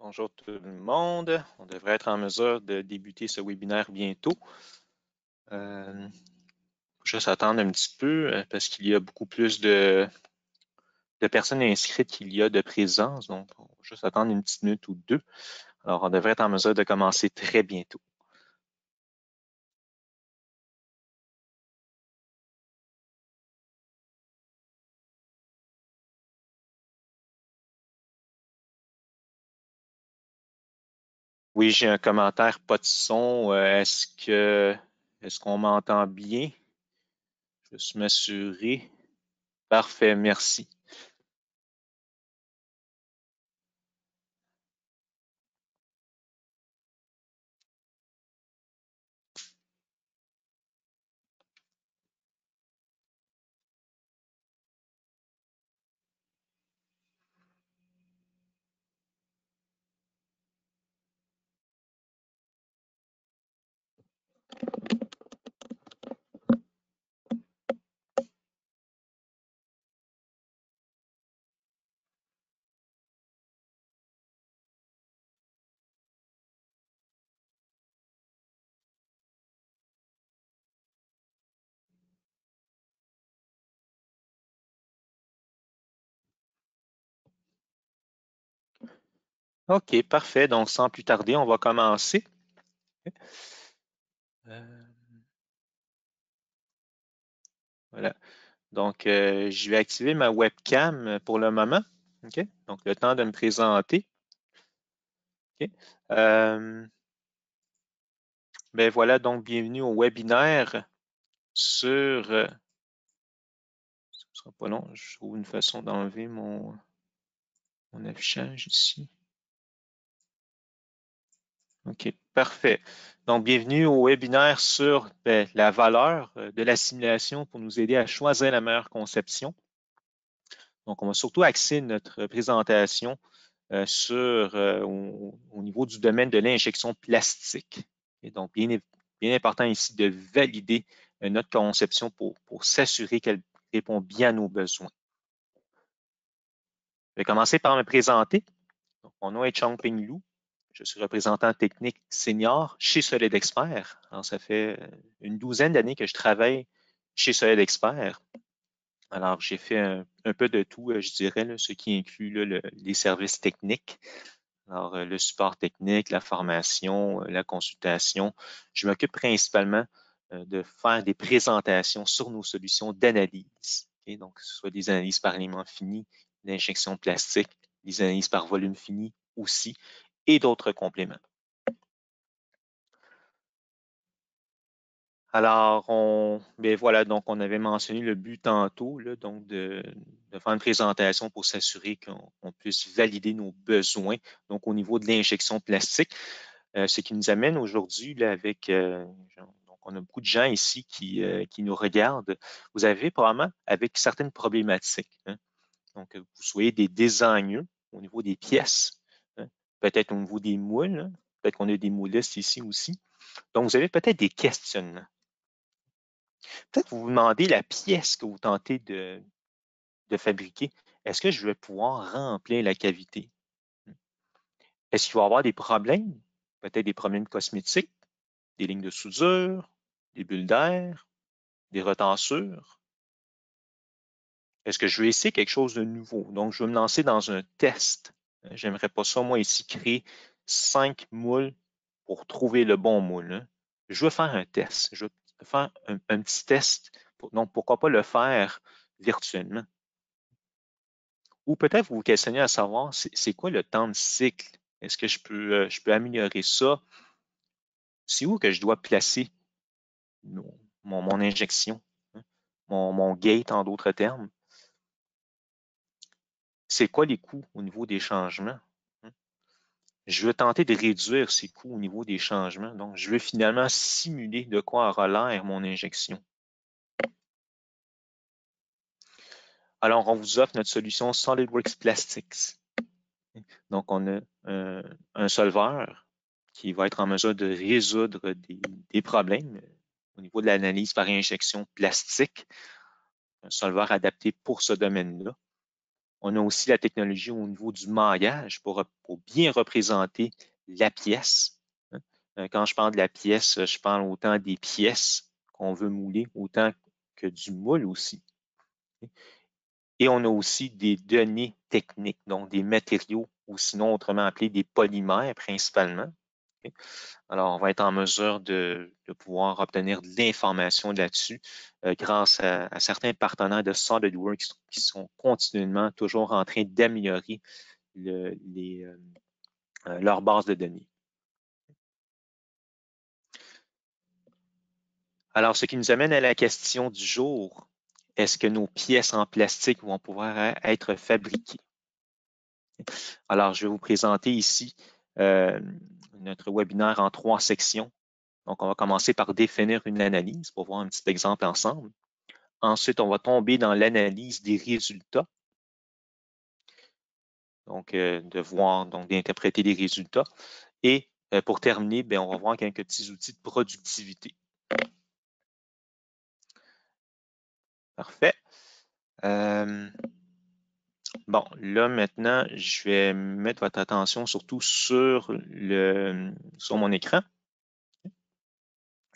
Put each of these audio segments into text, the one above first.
Bonjour tout le monde. On devrait être en mesure de débuter ce webinaire bientôt. Euh, juste attendre un petit peu euh, parce qu'il y a beaucoup plus de, de personnes inscrites qu'il y a de présence. Donc, on va juste attendre une petite minute ou deux. Alors, on devrait être en mesure de commencer très bientôt. Oui, j'ai un commentaire, pas de son. Euh, est-ce que est-ce qu'on m'entend bien? Je vais m'assurer. Parfait, merci. OK, parfait. Donc, sans plus tarder, on va commencer. Euh, voilà. Donc, euh, je vais activer ma webcam pour le moment. OK? Donc, le temps de me présenter. OK? Euh, ben voilà, donc bienvenue au webinaire sur... ce ne sera pas long, je trouve une façon d'enlever mon, mon affichage ici. OK, parfait. Donc, bienvenue au webinaire sur ben, la valeur euh, de la simulation pour nous aider à choisir la meilleure conception. Donc, on va surtout axer notre présentation euh, sur euh, au, niveau du domaine de l'injection plastique. Et donc, bien, important ici de valider notre conception pour, s'assurer qu'elle répond bien à nos besoins. Je vais commencer par me présenter. Mon nom est Chang Ping Lu. Je suis représentant technique senior chez Solid Expert. Alors, ça fait une douzaine d'années que je travaille chez Solid Expert. Alors, j'ai fait un, peu de tout, je dirais, ce qui inclut les services techniques. Alors, euh, le support technique, la formation, euh, la consultation. Je m'occupe principalement euh, de faire des présentations sur nos solutions d'analyse. Donc, ce soit des analyses par élément fini, l'injection plastique, des analyses par volume fini aussi, et d'autres compléments. Alors, on, ben voilà, donc on avait mentionné le but tantôt, donc de, faire une présentation pour s'assurer qu'on puisse valider nos besoins, donc au niveau de l'injection plastique, euh, ce qui nous amène aujourd'hui avec, euh, donc on a beaucoup de gens ici qui, euh, qui nous regardent. Vous avez probablement avec certaines problématiques. Hein. Donc, vous soyez des designers au niveau des pièces, peut-être au niveau des moules, peut-être qu'on a des moulistes ici aussi. Donc, vous avez peut-être des questionnements. Peut-être vous vous demandez la pièce que vous tentez de, de fabriquer. Est-ce que je vais pouvoir remplir la cavité? Est-ce qu'il va y avoir des problèmes? Peut-être des problèmes cosmétiques, des lignes de soudure, des bulles d'air, des retensures. Est-ce que je vais essayer quelque chose de nouveau? Donc, je vais me lancer dans un test. Euh, j'aimerais pas ça, moi, ici, créer cinq moules pour trouver le bon moule. Hein. Je veux faire un test. Je veux faire un, petit test. Donc, pourquoi pas le faire virtuellement? Ou peut-être vous vous questionnez à savoir, c'est quoi le temps de cycle? Est-ce que je peux, euh, je peux améliorer ça? C'est où que je dois placer mon, injection, hein? mon, mon gate en d'autres termes? C'est quoi les coûts au niveau des changements? Hein? Je veux tenter de réduire ces coûts au niveau des changements. Donc, je veux finalement simuler de quoi l'air mon injection. Alors, on vous offre notre solution SolidWorks Plastics. Donc, on a un, solveur qui va être en mesure de résoudre des, des problèmes au niveau de l'analyse par injection plastique. Un solveur adapté pour ce domaine-là. On a aussi la technologie au niveau du maillage pour, bien représenter la pièce. Hein. Euh, quand je parle de la pièce, je parle autant des pièces qu'on veut mouler, autant que du moule aussi. Et on a aussi des données techniques, donc des matériaux, ou sinon autrement appelés des polymères principalement. Alors, on va être en mesure de, pouvoir obtenir de l'information là-dessus euh, grâce à, certains partenaires de SolidWorks qui sont continuellement toujours en train d'améliorer euh, euh, leur base de données. Alors, ce qui nous amène à la question du jour, est-ce que nos pièces en plastique vont pouvoir être fabriquées? Alors, je vais vous présenter ici notre webinaire en trois sections. Donc, on va commencer par définir une analyse pour voir un petit exemple ensemble. Ensuite, on va tomber dans l'analyse des résultats. Donc, euh, de voir, donc d'interpréter les résultats. Et euh, pour terminer, bien, on va voir quelques petits outils de productivité. Parfait. Euh, Bon, là maintenant, je vais mettre votre attention surtout sur, le, sur mon écran.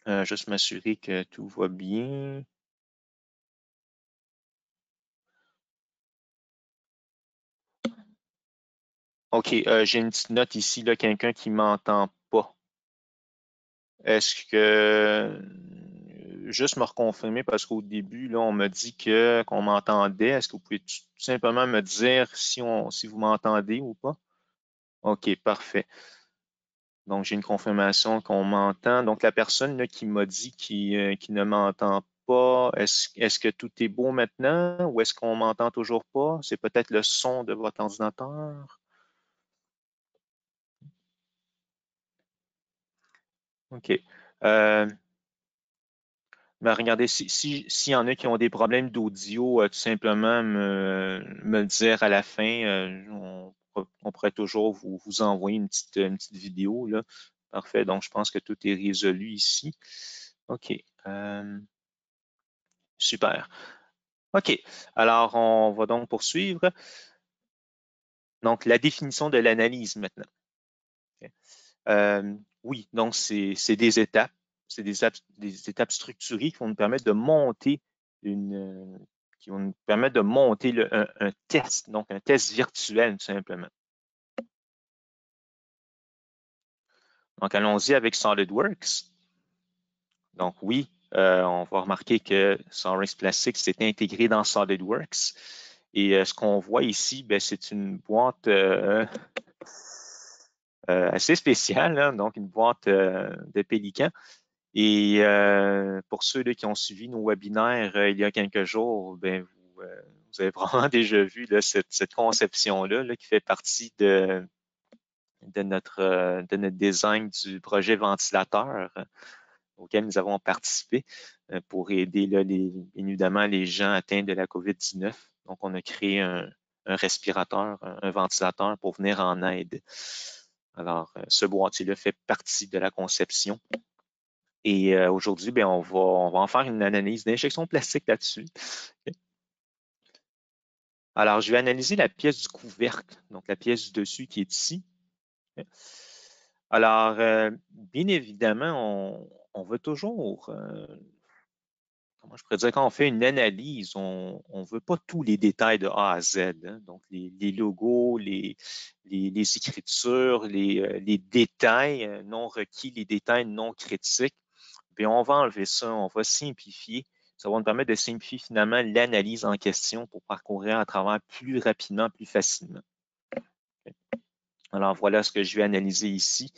Euh, juste m'assurer que tout va bien. OK, euh, j'ai une petite note ici, là, quelqu'un qui m'entend pas. Est-ce que juste me reconfirmer parce qu'au début, là, on m'a dit que qu'on m'entendait. Est-ce que vous pouvez tout simplement me dire si, on, si vous m'entendez ou pas? OK, parfait. Donc, j'ai une confirmation qu'on m'entend. Donc, la personne qui m'a dit qu'il euh, ne m'entend pas, est-ce est que tout est beau maintenant ou est-ce qu'on m'entend toujours pas? C'est peut-être le son de votre ordinateur. OK. Euh, regardez, s'il si, y en a qui ont des problèmes d'audio, euh, tout simplement me, le dire à la fin. Euh, on, pourrait toujours vous, envoyer une petite, vidéo. Parfait. Donc, je pense que tout est résolu ici. OK. Euh, super. OK. Alors, on va donc poursuivre. Donc, la définition de l'analyse maintenant. oui, donc c'est des étapes c'est des, étapes structurées qui vont nous permettre de monter une, euh, qui vont nous permettre de monter un, test, donc un test virtuel tout simplement. Donc, allons-y avec SolidWorks. Donc, oui, euh, on va remarquer que SolidWorks Plastic s'est intégré dans SolidWorks. Et euh, ce qu'on voit ici, ben, c'est une boîte assez spéciale, hein, donc une boîte de Pélican et euh, pour ceux qui ont suivi nos webinaires euh, il y a quelques jours, ben, vous, euh, avez probablement déjà vu cette, conception-là qui fait partie de, de, notre, de notre design du projet ventilateur auquel nous avons participé pour aider les, évidemment les gens atteints de la COVID-19. Donc, on a créé un, respirateur, un, ventilateur pour venir en aide. Alors, ce boîtier-là fait partie de la conception et euh, aujourd'hui, ben, on, va, en faire une analyse d'injection plastique là-dessus. Alors, je vais analyser la pièce du couvercle, donc la pièce du dessus qui est ici. Alors, euh, bien évidemment, on, veut toujours, euh, comment je pourrais dire, quand on fait une analyse, on ne veut pas tous les détails de A à Z. Hein. donc, les, logos, les, écritures, les, détails non requis, les détails non critiques puis on va enlever ça, on va simplifier. Ça va nous permettre de simplifier finalement l'analyse en question pour parcourir à travers plus rapidement, plus facilement. Alors voilà ce que je vais analyser ici.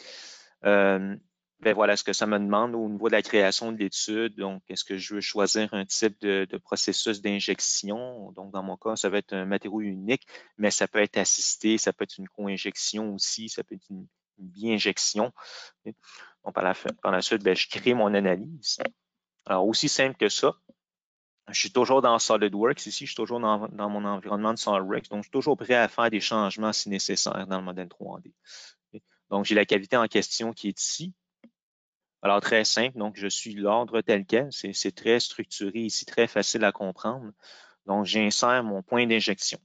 Euh, ben voilà ce que ça me demande au niveau de la création de l'étude. Donc, est-ce que je veux choisir un type de, processus d'injection? Donc, dans mon cas, ça va être un matériau unique, mais ça peut être assisté, ça peut être une co-injection aussi, ça peut être une bi-injection. Donc, par la, suite, ben, je crée mon analyse. Alors, aussi simple que ça, je suis toujours dans SolidWorks ici, je suis toujours dans, mon environnement de SolidWorks, donc je suis toujours prêt à faire des changements si nécessaire dans le modèle 3D. Donc, j'ai la cavité en question qui est ici. Alors, très simple, donc je suis l'ordre tel quel, c'est très structuré ici, très facile à comprendre. Donc, j'insère mon point d'injection.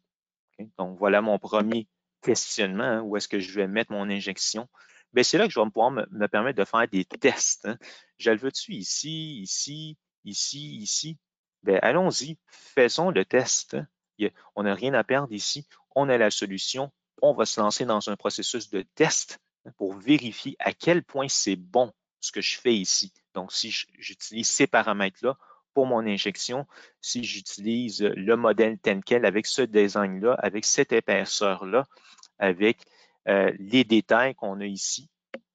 Donc, voilà mon premier questionnement, hein, où est-ce que je vais mettre mon injection. Ben, c'est là que je vais pouvoir me, permettre de faire des tests. Hein. Je le veux-tu ici, ici, ici, ici? Ben, allons-y, faisons le test. Hein. on n'a rien à perdre ici. On a la solution. On va se lancer dans un processus de test pour vérifier à quel point c'est bon ce que je fais ici. Donc, si j'utilise ces paramètres-là pour mon injection, si j'utilise le modèle Tenkel avec ce design-là, avec cette épaisseur-là, avec les détails qu'on a ici,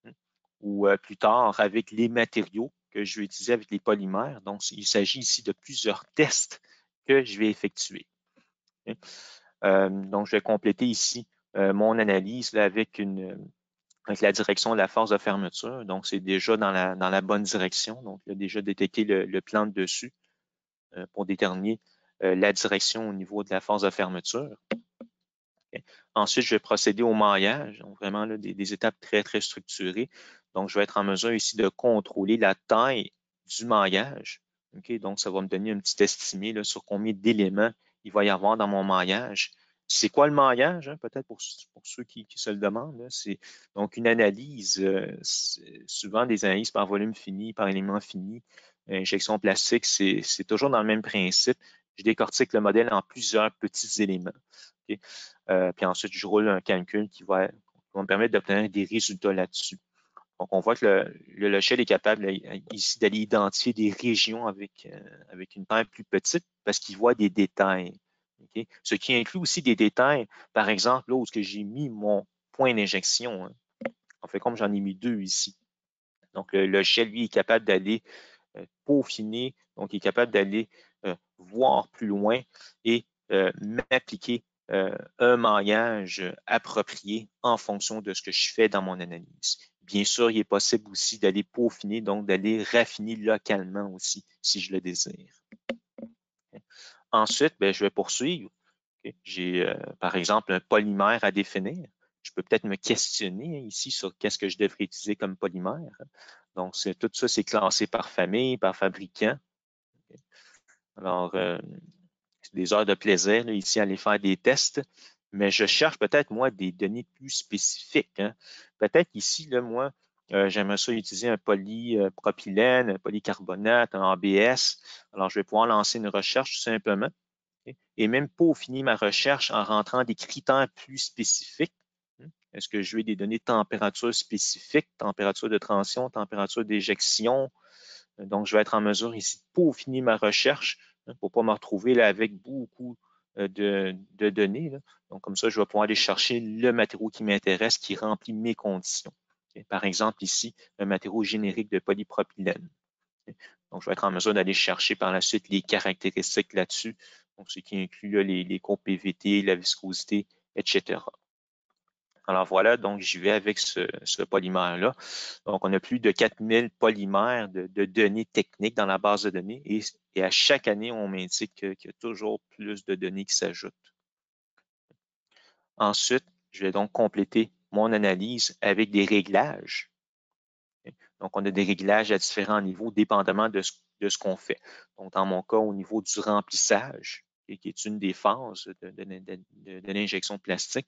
hein, ou euh, plus tard avec les matériaux que je vais utiliser avec les polymères. Donc, il s'agit ici de plusieurs tests que je vais effectuer. Hein. Euh, donc, je vais compléter ici mon analyse avec la direction de la force de fermeture. Donc, c'est déjà dans la, bonne direction. Donc, il a déjà détecté le, plan de dessus euh, pour déterminer euh, la direction au niveau de la force de fermeture. Ensuite, je vais procéder au maillage, donc vraiment des, étapes très, très structurées. Donc, je vais être en mesure ici de contrôler la taille du maillage. Donc, ça va me donner un petit estimé là, sur combien d'éléments il va y avoir dans mon maillage. C'est quoi le maillage? Hein? Peut-être pour, ceux qui, se le demandent. C'est donc une analyse, euh, souvent des analyses par volume fini, par élément fini. Injection plastique, c'est toujours dans le même principe. Je décortique le modèle en plusieurs petits éléments. Euh, puis ensuite, je roule un calcul qui va, me permettre d'obtenir des résultats là-dessus. Donc, on voit que le, logiciel est capable ici d'aller identifier des régions avec, euh, avec une taille plus petite parce qu'il voit des détails. Ce qui inclut aussi des détails, par exemple, là où j'ai mis mon point d'injection. Hein. En fait, comme j'en ai mis deux ici. Donc, le logiciel, lui, est capable d'aller euh, peaufiner, donc il est capable d'aller voir plus loin et euh, un maillage approprié en fonction de ce que je fais dans mon analyse. Bien sûr, il est possible aussi d'aller peaufiner, donc d'aller raffiner localement aussi, si je le désire. Ensuite, ben, je vais poursuivre. J'ai, euh, par exemple, un polymère à définir. Je peux peut-être me questionner ici sur qu'est-ce que je devrais utiliser comme polymère. Donc, tout ça, c'est classé par famille, par fabricant. Alors, euh, des heures de plaisir ici à aller faire des tests, mais je cherche peut-être, moi, des données plus spécifiques. Hein. Peut-être ici, là, moi, euh, j'aimerais ça utiliser un polypropylène, un polycarbonate, un ABS. Alors, je vais pouvoir lancer une recherche tout simplement et même peaufiner ma recherche en rentrant des critères plus spécifiques. Est-ce que je veux des données de température spécifiques, température de transition, température d'éjection? Donc, je vais être en mesure ici de peaufiner ma recherche hein, pour ne pas me retrouver là avec beaucoup euh, de, données. Donc, comme ça, je vais pouvoir aller chercher le matériau qui m'intéresse, qui remplit mes conditions. Par exemple, ici, un matériau générique de polypropylène. Donc, je vais être en mesure d'aller chercher par la suite les caractéristiques là-dessus, donc ce qui inclut les, les PVT, la viscosité, etc. Alors voilà, donc j'y vais avec ce, polymère-là. Donc, on a plus de 4000 polymères de, données techniques dans la base de données et, à chaque année, on m'indique qu'il y a toujours plus de données qui s'ajoutent. Ensuite, je vais donc compléter mon analyse avec des réglages. Donc, on a des réglages à différents niveaux, dépendamment de ce, qu'on fait. Donc, dans mon cas, au niveau du remplissage, qui est une des phases de, l'injection plastique.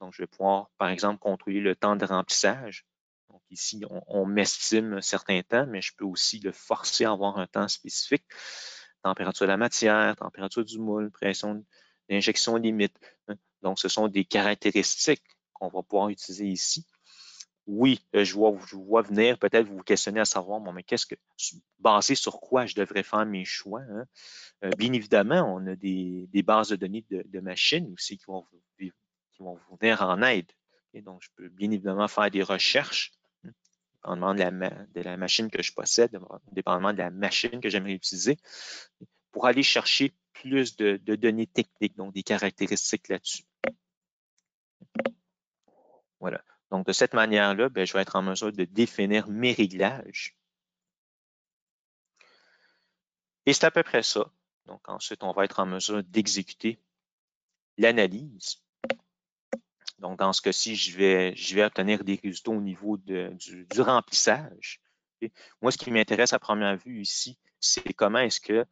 Donc, je vais pouvoir, par exemple, contrôler le temps de remplissage. Donc, ici, on, m'estime un certain temps, mais je peux aussi le forcer à avoir un temps spécifique. Température de la matière, température du moule, pression d'injection limite. Donc, ce sont des caractéristiques qu'on va pouvoir utiliser ici. Oui, euh, je vois, venir peut-être vous questionner à savoir, bon, mais qu'est-ce que, basé sur quoi je devrais faire mes choix? Hein? Euh, bien évidemment, on a des, bases de données de, machines aussi qui vont, qui vont venir en aide. donc, je peux bien évidemment faire des recherches, hein, la, de la machine que je possède, dépendamment de la machine que j'aimerais utiliser, pour aller chercher plus de données techniques, donc des caractéristiques là-dessus. Voilà. Donc, de cette manière-là, ben, je vais être en mesure de définir mes réglages. Et c'est à peu près ça. Donc, ensuite, on va être en mesure d'exécuter l'analyse. Donc, dans ce cas-ci, je vais, je vais obtenir des résultats au niveau du, remplissage. Moi, ce qui m'intéresse à première vue ici, c'est comment est-ce que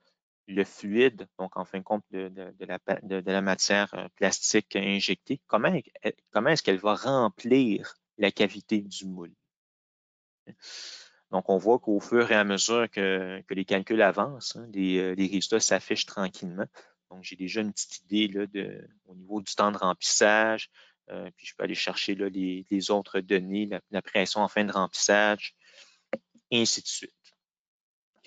le fluide, donc en fin de compte de, la, matière euh, plastique injectée, comment, est-ce qu'elle va remplir la cavité du moule? Donc, on voit qu'au fur et à mesure que, les calculs avancent, hein, les, résultats s'affichent tranquillement. Donc, j'ai déjà une petite idée là, au niveau du temps de remplissage, euh, puis je peux aller chercher là, les, autres données, la, pression en fin de remplissage, et ainsi de suite.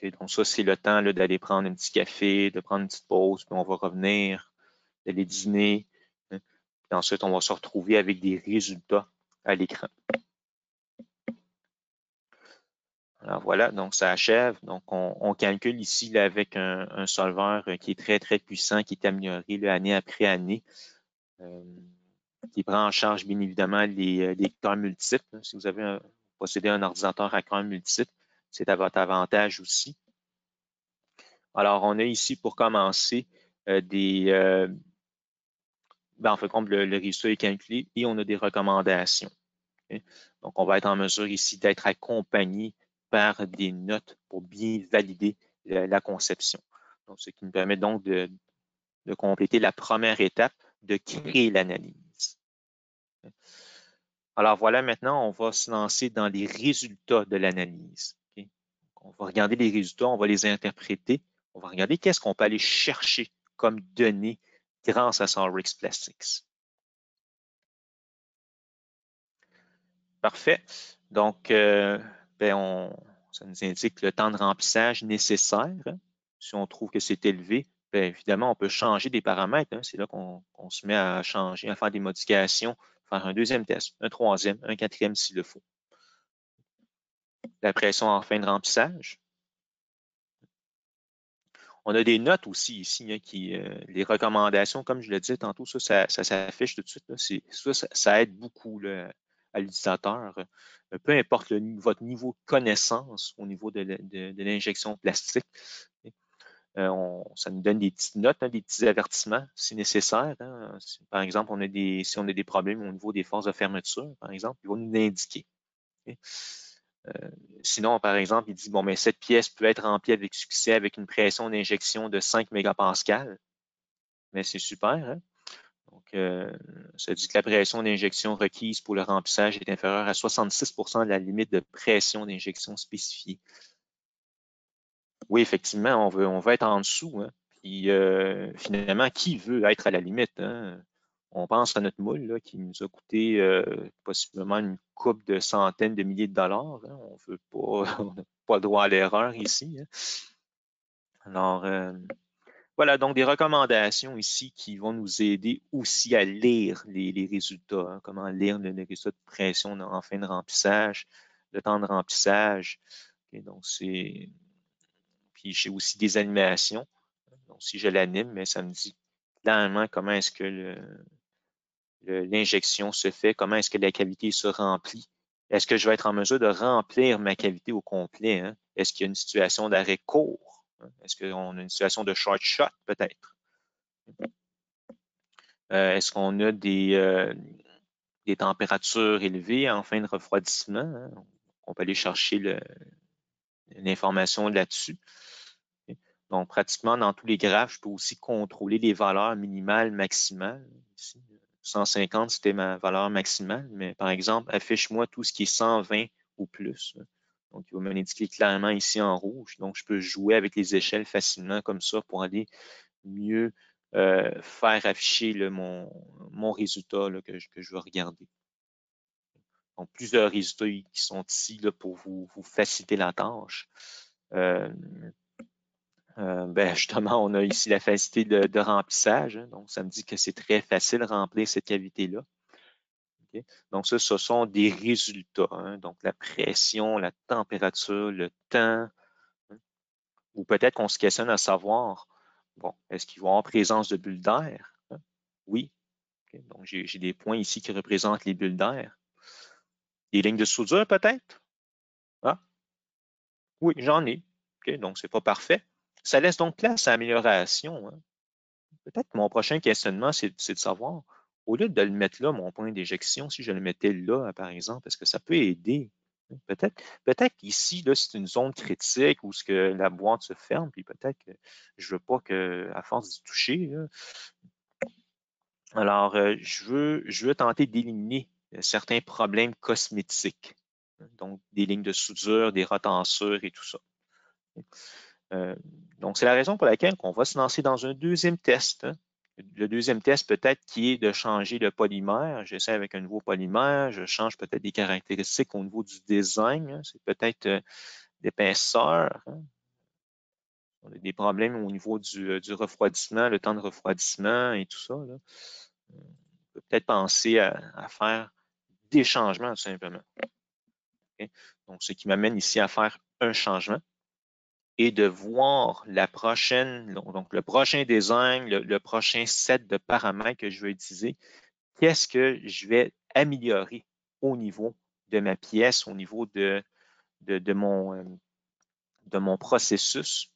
Donc ça, c'est le temps d'aller prendre un petit café, de prendre une petite pause, puis on va revenir, d'aller dîner. Hein. puis ensuite, on va se retrouver avec des résultats à l'écran. Alors voilà, donc ça achève. Donc on, calcule ici avec un, solveur qui est très, très puissant, qui est amélioré année après année. Euh, qui prend en charge bien évidemment les, euh, les multiples. Si vous avez un, possédez un ordinateur à cœurs multiples, c'est à votre avantage aussi. Alors, on a ici pour commencer euh, des. Euh, ben, en fait, comme le, résultat est calculé et on a des recommandations. Donc, on va être en mesure ici d'être accompagné par des notes pour bien valider la, conception. Donc, ce qui nous permet donc de compléter la première étape de créer l'analyse. Alors voilà, maintenant, on va se lancer dans les résultats de l'analyse. On va regarder les résultats, on va les interpréter, on va regarder qu'est-ce qu'on peut aller chercher comme données grâce à SolRix Plastics. Parfait. Donc, euh, ben, ça nous indique le temps de remplissage nécessaire. Si on trouve que c'est élevé, bien évidemment, on peut changer des paramètres. Hein. C'est là qu'on se met à changer, à faire des modifications faire un deuxième test, un troisième, un quatrième s'il le faut. La pression en fin de remplissage. On a des notes aussi ici, hein, euh, les recommandations, comme je le disais tantôt, ça, ça, s'affiche tout de suite. Ça, ça, aide beaucoup à l'utilisateur. peu importe votre niveau de connaissance au niveau de, l'injection plastique, euh, ça nous donne des petites notes, hein, des petits avertissements si nécessaire. Hein. par exemple, si on a des problèmes au niveau des forces de fermeture, par exemple, il va nous l'indiquer. Euh, sinon, par exemple, il dit, bon, mais cette pièce peut être remplie avec succès avec une pression d'injection de 5 mégapascales. Mais c'est super. Hein? Donc, euh, ça dit que la pression d'injection requise pour le remplissage est inférieure à 66% de la limite de pression d'injection spécifiée. Oui, effectivement, on veut, on être en dessous. Hein? Puis euh, finalement, qui veut être à la limite? Hein? On pense à notre moule qui nous a coûté euh, possiblement une coupe de centaines de milliers de dollars. Hein. On veut pas, on n'a pas le droit à l'erreur ici. Alors, euh, voilà, donc des recommandations ici qui vont nous aider aussi à lire les, résultats. Comment lire le, résultat de pression en fin de remplissage, le temps de remplissage. donc, c'est puis j'ai aussi des animations. Donc, si je l'anime, mais ça me dit clairement comment est-ce que l'injection se fait, comment est-ce que la cavité se remplit? Est-ce que je vais être en mesure de remplir ma cavité au complet? Hein? Est-ce qu'il y a une situation d'arrêt court? Hein? Est-ce qu'on a une situation de short shot, peut-être? Euh, est-ce qu'on a des, euh, des, températures élevées en fin de refroidissement? Hein? On peut aller chercher l'information là-dessus. Donc, pratiquement dans tous les graphes, je peux aussi contrôler les valeurs minimales, maximales. 150, c'était ma valeur maximale, mais par exemple, affiche-moi tout ce qui est 120 ou plus. Donc, il va m'indiquer clairement ici en rouge. Donc, je peux jouer avec les échelles facilement comme ça pour aller mieux euh, faire afficher mon, résultat que, je, veux regarder. Donc, plusieurs résultats qui sont ici pour vous, faciliter la tâche. Euh, euh, ben justement, on a ici la facilité de, remplissage. Hein. donc, ça me dit que c'est très facile de remplir cette cavité-là. Donc, ça, ce sont des résultats. Hein. donc, la pression, la température, le temps. Hein. ou peut-être qu'on se questionne à savoir, bon, est-ce qu'il va y avoir présence de bulles d'air? Oui. donc, j'ai des points ici qui représentent les bulles d'air. Des lignes de soudure, peut-être? Ah? Oui, j'en ai. donc, ce n'est pas parfait. Ça laisse donc place à amélioration. Hein. Peut-être que mon prochain questionnement, c'est de savoir, au lieu de le mettre là, mon point d'éjection, si je le mettais là, par exemple, est-ce que ça peut aider Peut-être peut-être qu'ici, c'est une zone critique où ce que la boîte se ferme, puis peut-être que je veux pas que, à force d'y toucher, alors euh, je, veux, je veux tenter d'éliminer certains problèmes cosmétiques. Donc, des lignes de soudure, des retensures et tout ça. Euh, donc, c'est la raison pour laquelle on va se lancer dans un deuxième test. Hein. Le deuxième test peut-être qui est de changer le polymère. J'essaie avec un nouveau polymère. Je change peut-être des caractéristiques au niveau du design. Hein. C'est peut-être euh, l'épaisseur. Hein. On a des problèmes au niveau du, refroidissement, le temps de refroidissement et tout ça. On peut peut-être penser à, faire des changements tout simplement. Donc, ce qui m'amène ici à faire un changement et de voir la prochaine, donc le prochain design, le, prochain set de paramètres que je vais utiliser, qu'est-ce que je vais améliorer au niveau de ma pièce, au niveau de, euh, mon processus.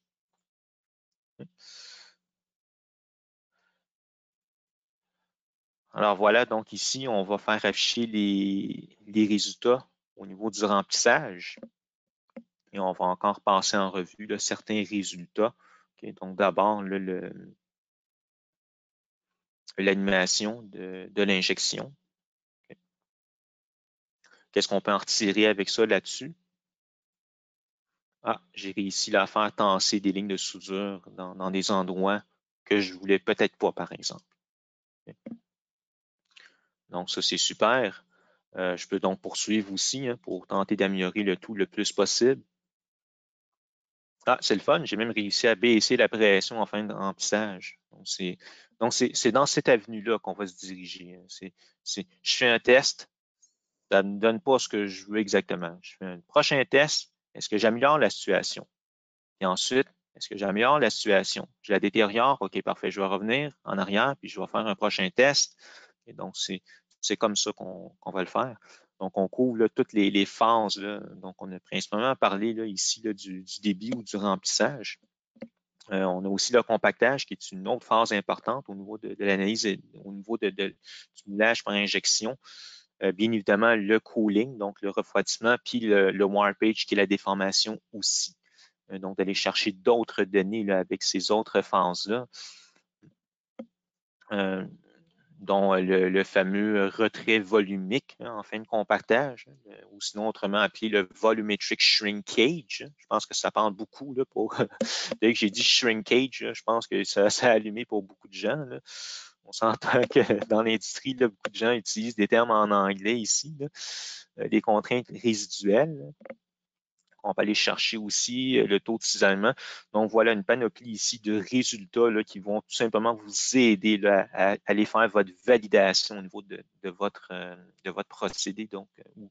Alors voilà, donc ici, on va faire afficher les résultats au niveau du remplissage. Et on va encore passer en revue certains résultats. Donc d'abord, l'animation de, l'injection. Qu'est-ce qu'on peut en retirer avec ça là-dessus? Ah, j'ai réussi à faire tasser des lignes de soudure dans, des endroits que je ne voulais peut-être pas, par exemple. Donc, ça, c'est super. Euh, je peux donc poursuivre aussi hein, pour tenter d'améliorer le tout le plus possible. Ah, c'est le fun. J'ai même réussi à baisser la pression en fin de remplissage. Donc, c'est dans cette avenue-là qu'on va se diriger. Hein. je fais un test, ça ne me donne pas ce que je veux exactement. Je fais un prochain test, est-ce que j'améliore la situation? Et ensuite, est-ce que j'améliore la situation? Je la détériore, OK, parfait, je vais revenir en arrière, puis je vais faire un prochain test. Et donc, c'est comme ça qu'on va le faire. Donc, on couvre toutes les, phases. Donc, on a principalement parlé ici du, débit ou du remplissage. Euh, on a aussi le compactage, qui est une autre phase importante au niveau de, l'analyse, au niveau du moulage par injection. Euh, bien évidemment, le cooling, donc le refroidissement, puis le, warpage, qui est la déformation aussi. Euh, donc, d'aller chercher d'autres données avec ces autres phases-là dont euh, le, fameux retrait volumique hein, en fin de compactage, hein, ou sinon autrement appelé le volumetric shrinkage. Je pense que ça parle beaucoup là, pour. Dès que j'ai dit shrinkage, je pense que ça, ça, a allumé pour beaucoup de gens. On s'entend que dans l'industrie, beaucoup de gens utilisent des termes en anglais ici, euh, des contraintes résiduelles. On va aller chercher aussi euh, le taux de cisaillement. Donc, voilà une panoplie ici de résultats qui vont tout simplement vous aider à, aller faire votre validation au niveau de, votre, euh, votre procédé, donc, euh,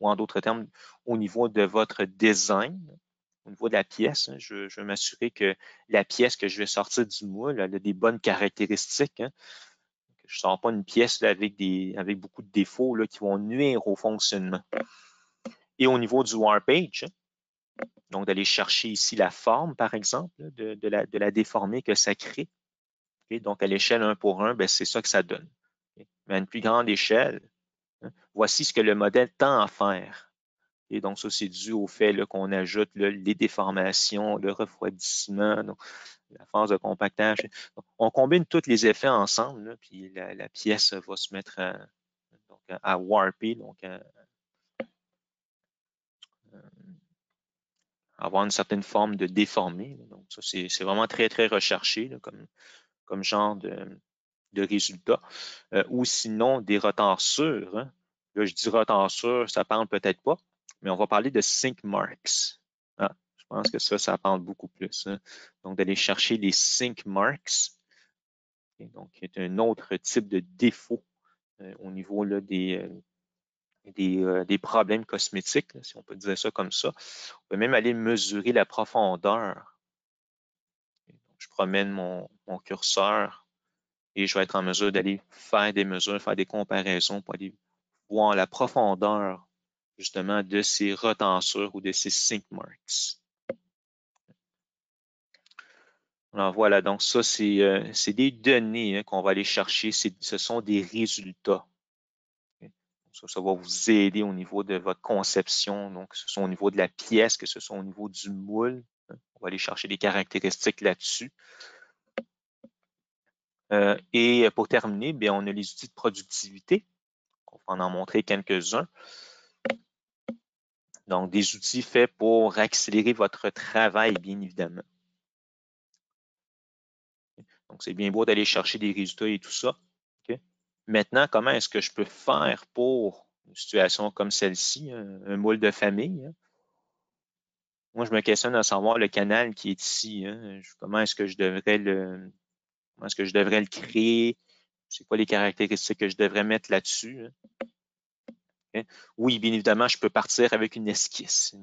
ou, en d'autres termes, au niveau de votre design, au niveau de la pièce. Hein. je, je, veux m'assurer que la pièce que je vais sortir du moule a des bonnes caractéristiques. Hein. je ne sors pas une pièce avec, des, avec beaucoup de défauts qui vont nuire au fonctionnement. Et au niveau du warpage, donc, d'aller chercher ici la forme, par exemple, de, la, de la, déformée que ça crée. Donc, à l'échelle 1 pour 1, ben, c'est ça que ça donne. Mais à une plus grande échelle, hein, voici ce que le modèle tend à faire. Et donc, ça, c'est dû au fait qu'on ajoute les déformations, le refroidissement, la phase de compactage. on combine tous les effets ensemble, puis la, pièce va se mettre à, à warper, donc à, avoir une certaine forme de déformé. Donc, ça, c'est vraiment très, très recherché comme, comme genre de, de résultat. Euh, ou sinon, des retensures. Hein. Là, je dis retensure, ça parle peut-être pas, mais on va parler de sync marks. Ah, je pense que ça, ça parle beaucoup plus. Hein. Donc, d'aller chercher les sync marks. donc, c'est un autre type de défaut euh, au niveau des, euh, des, problèmes cosmétiques, si on peut dire ça comme ça. On peut même aller mesurer la profondeur. je promène mon, curseur et je vais être en mesure d'aller faire des mesures, faire des comparaisons pour aller voir la profondeur justement de ces retensures ou de ces sync marks. Alors voilà, donc ça, c'est euh, des données hein, qu'on va aller chercher. Ce sont des résultats Ça, va vous aider au niveau de votre conception, donc que ce soit au niveau de la pièce, que ce soit au niveau du moule. Hein. On va aller chercher des caractéristiques là-dessus. Euh, et pour terminer, bien, on a les outils de productivité. On va en montrer quelques-uns. Donc, des outils faits pour accélérer votre travail, bien évidemment. Donc, c'est bien beau d'aller chercher des résultats et tout ça. Maintenant, comment est-ce que je peux faire pour une situation comme celle-ci, un, moule de famille? Hein? Moi, je me questionne à savoir le canal qui est ici. Hein? Comment est-ce que je devrais le comment est-ce que je devrais le créer? C'est quoi les caractéristiques que je devrais mettre là-dessus? Hein? Oui, bien évidemment, je peux partir avec une esquisse.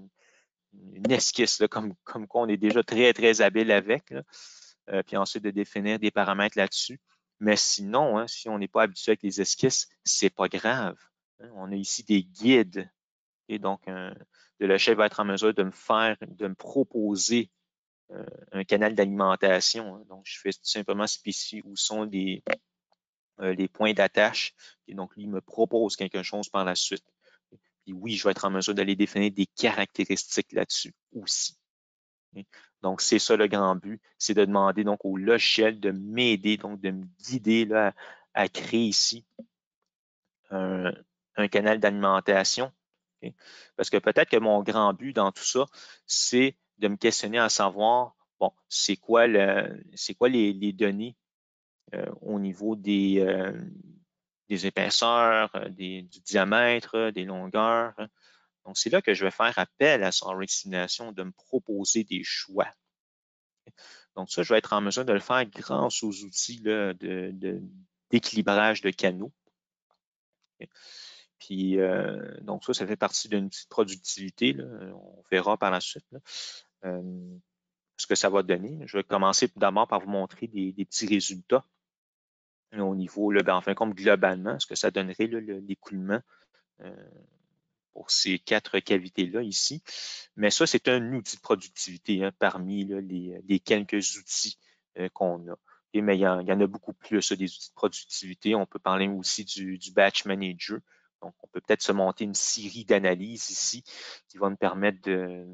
Une, esquisse, comme, comme quoi on est déjà très, très habile avec. Euh, puis ensuite de définir des paramètres là-dessus. Mais sinon, hein, si on n'est pas habitué avec les esquisses, c'est pas grave. Hein. On a ici des guides. Et donc, de le chef va être en mesure de me faire, de me proposer euh, un canal d'alimentation. Hein. Donc, je fais tout simplement spécifier où sont les, euh, les points d'attache. Et donc, lui me propose quelque chose par la suite. Puis oui, je vais être en mesure d'aller définir des caractéristiques là-dessus aussi. Donc, c'est ça le grand but, c'est de demander donc au logiciel de m'aider, donc de me guider là, à, créer ici un, canal d'alimentation. Parce que peut-être que mon grand but dans tout ça, c'est de me questionner à savoir, bon, c'est quoi, c'est quoi les, données euh, au niveau des, euh, des épaisseurs, euh, du diamètre, des longueurs, donc, c'est là que je vais faire appel à son Simulation de me proposer des choix. Donc, ça, je vais être en mesure de le faire grâce aux outils d'équilibrage de, canaux. Puis, euh, donc ça, ça fait partie d'une petite productivité. On verra par la suite euh, ce que ça va donner. Je vais commencer d'abord par vous montrer des, petits résultats au niveau, ben, enfin, comme globalement, ce que ça donnerait l'écoulement euh, pour ces quatre cavités-là ici. Mais ça, c'est un outil de productivité hein, parmi les, quelques outils euh, qu'on a. mais il y, en, a beaucoup plus des outils de productivité. On peut parler aussi du, Batch Manager. Donc, on peut peut-être se monter une série d'analyses ici qui va nous permettre de,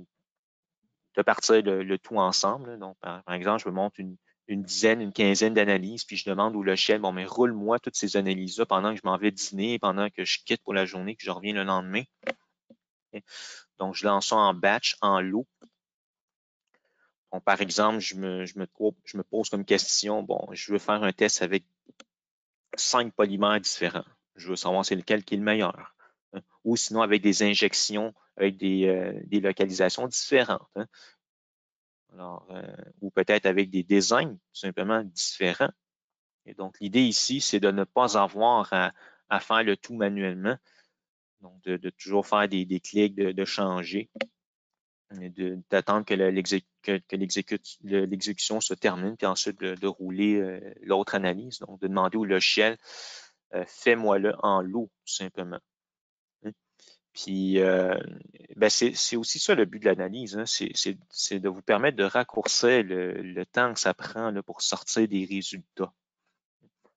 de partir le, tout ensemble. Donc, par, exemple, je me monte une, dizaine, une quinzaine d'analyses, puis je demande au logiciel, bon, mais roule-moi toutes ces analyses-là pendant que je m'en vais dîner, pendant que je quitte pour la journée, que je reviens le lendemain. Donc, je lance ça en batch, en lot. par exemple, je me, je, me, pose comme question, bon, je veux faire un test avec cinq polymères différents. Je veux savoir c'est lequel qui est le meilleur. Hein. Ou sinon avec des injections, avec des, euh, localisations différentes. Hein. Alors, euh, ou peut-être avec des designs tout simplement différents. Et donc, l'idée ici, c'est de ne pas avoir à, faire le tout manuellement. Donc, de, toujours faire des, clics, de, changer, d'attendre que l'exécution se termine, puis ensuite de, rouler euh, l'autre analyse. Donc, de demander au logiciel, euh, fais-moi-le en lot, tout simplement. Puis, euh, ben c'est aussi ça le but de l'analyse, hein. c'est de vous permettre de raccourcir le, temps que ça prend pour sortir des résultats.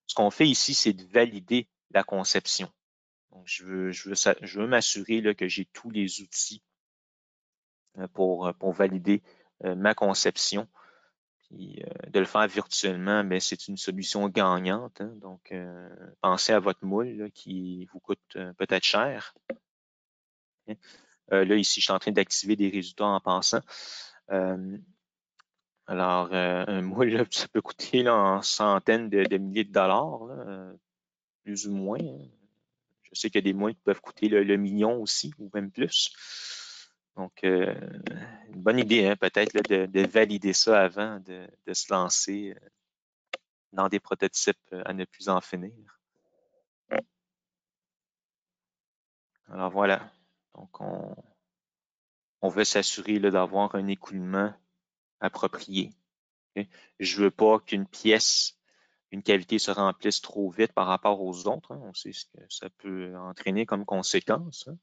Ce qu'on fait ici, c'est de valider la conception. Donc, je veux, m'assurer que j'ai tous les outils euh, pour, pour valider euh, ma conception. Puis, de le faire virtuellement, mais ben, c'est une solution gagnante. Hein. Donc, pensez à votre moule qui vous coûte peut-être cher. Euh, là, ici, je suis en train d'activer des résultats en passant. Euh, alors, euh, un moule, ça peut coûter en centaines de, milliers de dollars, plus ou moins. Hein. Je sais qu'il y a des moules qui peuvent coûter le, million aussi, ou même plus. Donc, une bonne idée, hein, peut-être, de, valider ça avant de, de se lancer dans des prototypes à ne plus en finir. Alors voilà. Donc, on, veut s'assurer d'avoir un écoulement approprié. Je ne veux pas qu'une pièce, une cavité se remplisse trop vite par rapport aux autres. Hein. On sait ce que ça peut entraîner comme conséquence. Hein.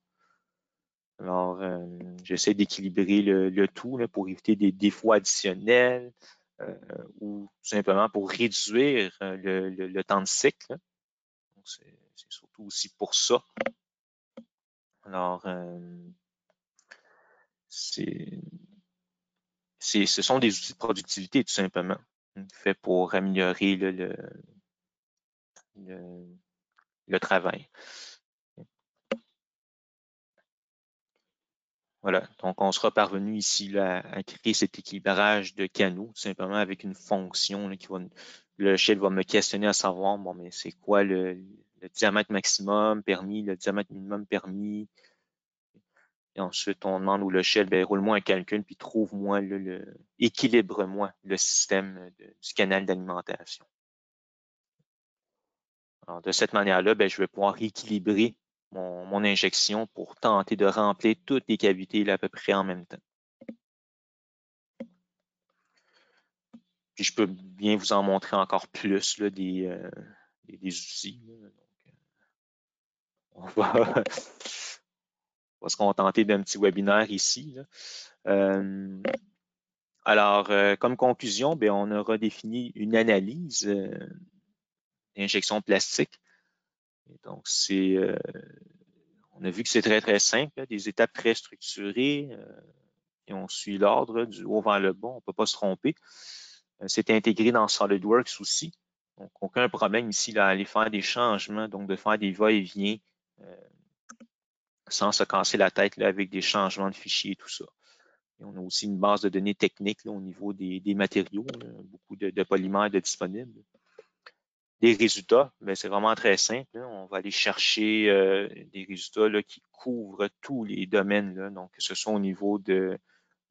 Alors, euh, j'essaie d'équilibrer le, tout pour éviter des défauts additionnels euh, ou tout simplement pour réduire euh, le, temps de cycle. Hein. C'est surtout aussi pour ça Alors, c'est ce sont des outils de productivité, tout simplement, faits pour améliorer le, le, le, travail. Voilà, donc on sera parvenu ici à créer cet équilibrage de canaux, tout simplement avec une fonction qui va, le shell va me questionner à savoir, bon, mais c'est quoi le, le, diamètre maximum permis, le diamètre minimum permis, et ensuite, on demande au logiciel, ben, roule-moi un calcul, puis trouve-moi, le, équilibre-moi le système du canal d'alimentation. de cette manière-là, ben, je vais pouvoir équilibrer mon, injection pour tenter de remplir toutes les cavités à peu près en même temps. Puis je peux bien vous en montrer encore plus là, des, euh, outils. Euh, on va se contenter d'un petit webinaire ici. Euh, alors, euh, comme conclusion, bien, on a redéfini une analyse euh, d'injection plastique. donc, on a vu que c'est très, très simple, des étapes très structurées, et on suit l'ordre du haut vers le bas, on ne peut pas se tromper. c'est intégré dans SolidWorks aussi. Donc, aucun problème ici là, à aller faire des changements, donc de faire des va-et-vient sans se casser la tête là, avec des changements de fichiers et tout ça. on a aussi une base de données techniques au niveau des, matériaux, beaucoup de, polymères de disponibles. Des résultats, ben, c'est vraiment très simple. On va aller chercher euh, des résultats là, qui couvrent tous les domaines, là, donc que ce soit au niveau de,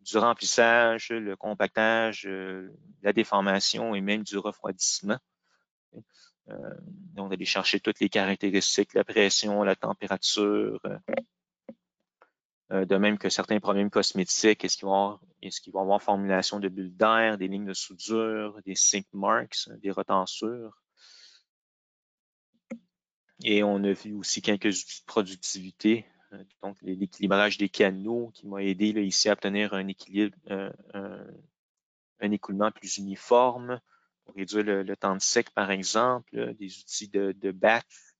du remplissage, le compactage, euh, la déformation et même du refroidissement. Euh, on aller chercher toutes les caractéristiques, la pression, la température, euh, de même que certains problèmes cosmétiques, est-ce qu'ils vont, avoir formulation de bulles d'air, des lignes de soudure, des sync marks, des retensures. Et on a vu aussi quelques outils de productivité, euh, donc l'équilibrage des canaux qui m'a aidé ici à obtenir un équilibre, un, écoulement plus uniforme pour réduire le, temps de sec, par exemple, des outils de, de batch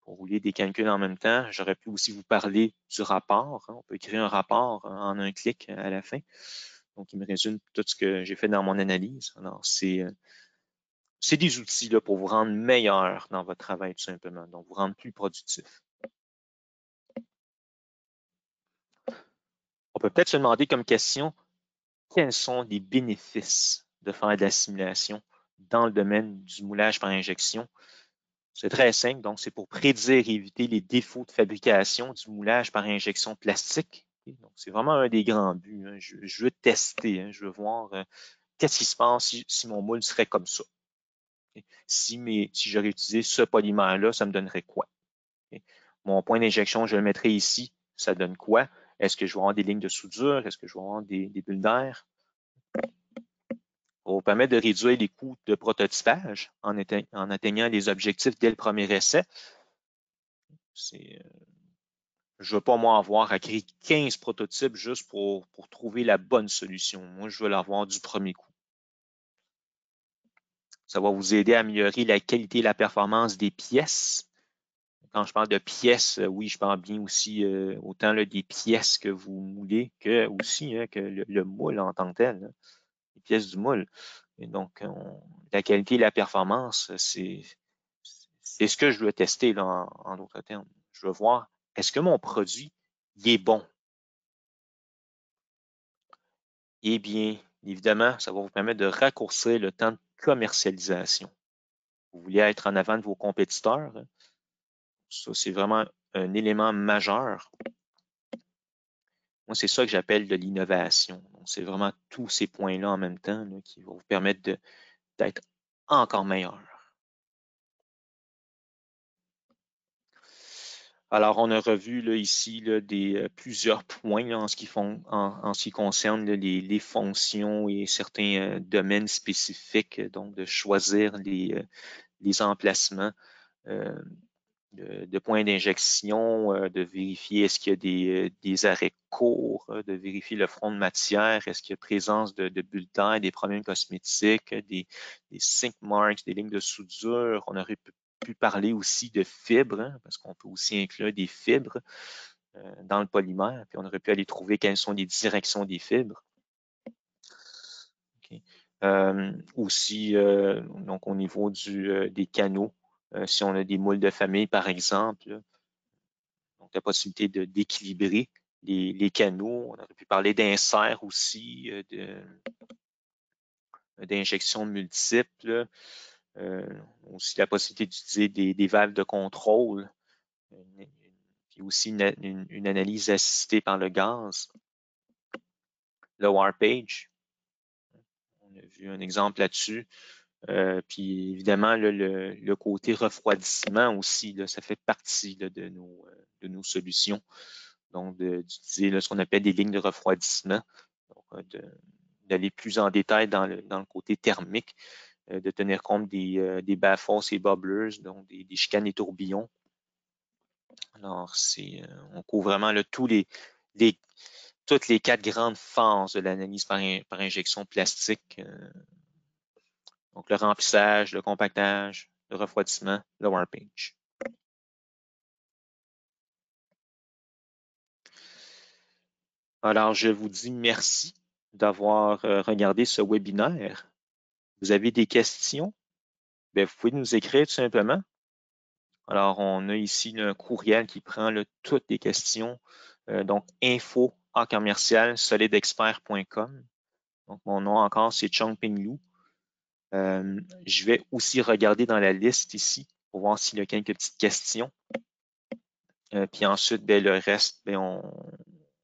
pour rouler des calculs en même temps. J'aurais pu aussi vous parler du rapport. Hein. On peut créer un rapport en un clic à la fin. Donc, il me résume tout ce que j'ai fait dans mon analyse. Alors, c'est euh, c'est des outils là, pour vous rendre meilleur dans votre travail, tout simplement. Donc, vous rendre plus productif. On peut peut-être se demander comme question, quels sont les bénéfices de faire de la simulation dans le domaine du moulage par injection c'est très simple. Donc, c'est pour prédire et éviter les défauts de fabrication du moulage par injection plastique. Donc, c'est vraiment un des grands buts. Hein. Je, veux tester, hein. je veux voir euh, qu'est-ce qui se passe si, mon moule serait comme ça. Si, si j'aurais utilisé ce polymère-là, ça me donnerait quoi? Mon point d'injection, je le mettrais ici, ça donne quoi? Est-ce que je vais avoir des lignes de soudure? Est-ce que je vais avoir des bulles d'air? Vous permettre de réduire les coûts de prototypage en, atteignant les objectifs dès le premier essai. Euh, je ne veux pas, moi, avoir à créer 15 prototypes juste pour, pour trouver la bonne solution. Moi, je veux l'avoir du premier coup. Ça va vous aider à améliorer la qualité et la performance des pièces. Quand je parle de pièces, euh, oui, je parle bien aussi euh, autant des pièces que vous moulez que aussi hein, que le, moule en tant que tel pièces du moule. Et donc, la qualité et la performance, c'est ce que je dois tester là, en, d'autres termes. Je veux voir, est-ce que mon produit est bon? Eh bien, évidemment, ça va vous permettre de raccourcir le temps de commercialisation. Vous voulez être en avant de vos compétiteurs. Hein? Ça, c'est vraiment un élément majeur moi, c'est ça que j'appelle de l'innovation. C'est vraiment tous ces points-là en même temps qui vont vous permettre d'être encore meilleur. Alors, on a revu là, ici des, euh, plusieurs points en, ce qui concerne les, fonctions et certains euh, domaines spécifiques, donc de choisir les, euh, emplacements de, points d'injection, euh, de vérifier est-ce qu'il y a des, euh, arrêts courts, euh, de vérifier le front de matière, est-ce qu'il y a présence de, de bulletins, des problèmes cosmétiques, des, des marks, des lignes de soudure. On aurait pu, parler aussi de fibres, hein, parce qu'on peut aussi inclure des fibres. dans le polymère, puis on aurait pu aller trouver quelles sont les directions des fibres. aussi, donc au niveau des canaux, si on a des moules de famille, par exemple, donc la possibilité d'équilibrer les, canaux. On aurait pu parler d'insert aussi, d'injections multiples. Euh, aussi la possibilité d'utiliser des, des, valves de contrôle, puis aussi une, une, analyse assistée par le gaz. Le warpage, on a vu un exemple là-dessus. Euh, puis évidemment, le, le, côté refroidissement aussi, là, ça fait partie là, de, nos, de nos solutions. Donc, d'utiliser ce qu'on appelle des lignes de refroidissement, d'aller plus en détail dans le, dans le côté thermique euh, de tenir compte des, euh, des et bubblers, donc des, chicanes et tourbillons. Alors, euh, on couvre vraiment tous les, les, toutes les quatre grandes phases de l'analyse par, par, injection plastique. Donc, le remplissage, le compactage, le refroidissement, le warpage. Alors, je vous dis merci d'avoir regardé ce webinaire. Vous avez des questions? Bien, vous pouvez nous écrire tout simplement. Alors, on a ici un courriel qui prend toutes les questions. Euh, donc, info en commercial solidexpert.com. Donc, mon nom encore, c'est Lu. Euh, je vais aussi regarder dans la liste ici pour voir s'il y a quelques petites questions. Euh, puis ensuite, ben, le reste, ben, on,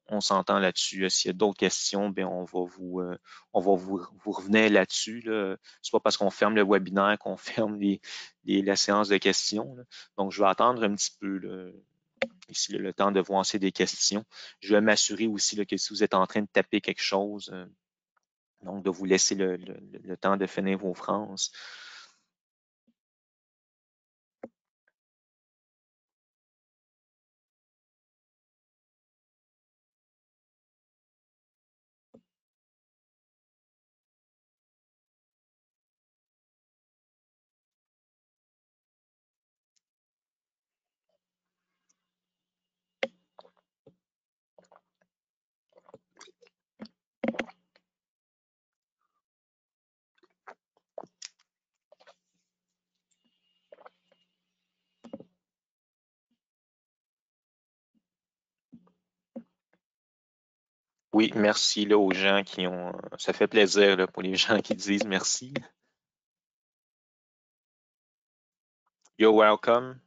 on s'entend là-dessus. Euh, s'il y a d'autres questions, bien, on va vous, euh, on va vous, vous revenir là-dessus. Là. C'est pas parce qu'on ferme le webinaire qu'on ferme les, les, la séance de questions. Donc, je vais attendre un petit peu là, ici le temps de voir s'il des questions. Je vais m'assurer aussi là, que si vous êtes en train de taper quelque chose, euh, donc de vous laisser le, le, temps de finir vos phrases. Oui, merci là, aux gens qui ont. Ça fait plaisir pour les gens qui disent merci. You're welcome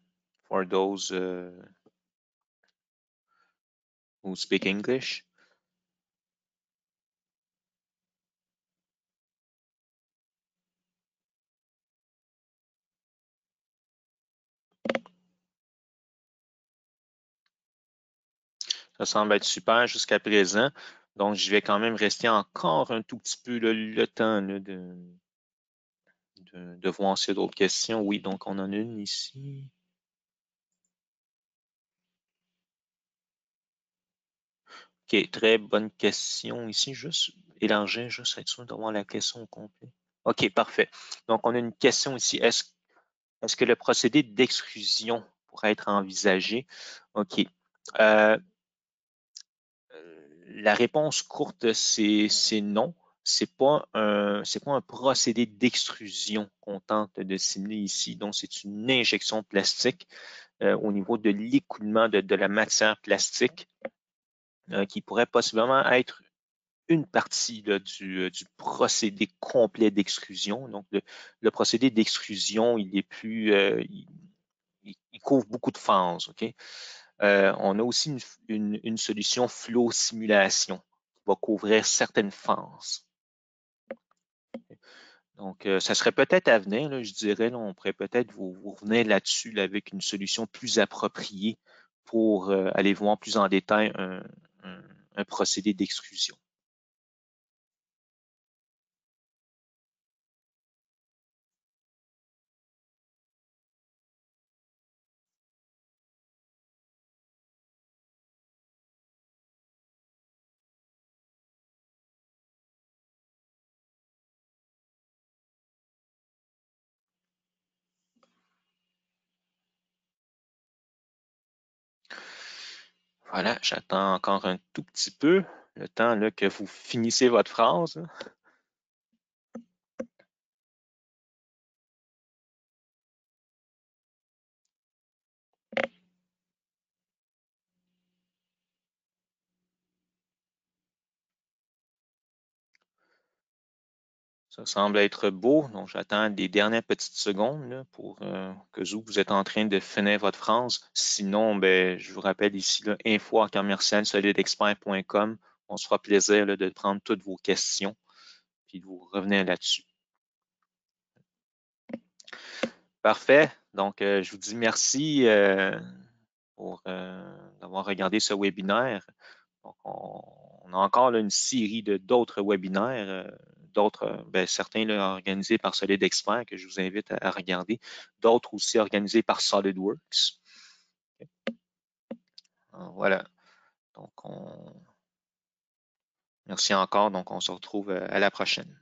for those uh, who speak English. Ça semble être super jusqu'à présent. Donc, je vais quand même rester encore un tout petit peu le temps de, de, voir s'il y a d'autres questions. Oui, donc on en a une ici. OK, très bonne question ici. Juste élargir, juste être sûr d'avoir la question au complet. OK, parfait. Donc, on a une question ici. Est-ce est que le procédé d'exclusion pourrait être envisagé? OK. Euh, la réponse courte, c'est non. C'est pas un pas un procédé d'extrusion qu'on tente de simuler ici. Donc, c'est une injection plastique euh, au niveau de l'écoulement de, la matière plastique euh, qui pourrait possiblement être une partie du, du, procédé complet d'extrusion. Donc, le, procédé d'extrusion, il est plus, euh, il, il, couvre beaucoup de phases. OK? Euh, on a aussi une, solution flow simulation qui va couvrir certaines phases. Donc, euh, ça serait peut-être à venir, je dirais, on pourrait peut-être vous, revenir là-dessus avec une solution plus appropriée pour euh, aller voir plus en détail un procédé d'exclusion. Voilà, j'attends encore un tout petit peu, le temps que vous finissez votre phrase. Ça semble être beau, donc j'attends des dernières petites secondes pour euh, que vous, êtes en train de finir votre phrase. Sinon, ben, je vous rappelle ici, là, info à solidexpert.com. On se fera plaisir de prendre toutes vos questions puis de vous revenir là-dessus. Parfait. Donc, euh, je vous dis merci euh, pour d'avoir regardé ce webinaire. on, a encore une série d'autres webinaires d'autres, euh, ben, certains organisés par Solid Expert que je vous invite à, regarder, d'autres aussi organisés par SolidWorks. Voilà. Donc, on... merci encore. Donc, on se retrouve euh, à la prochaine.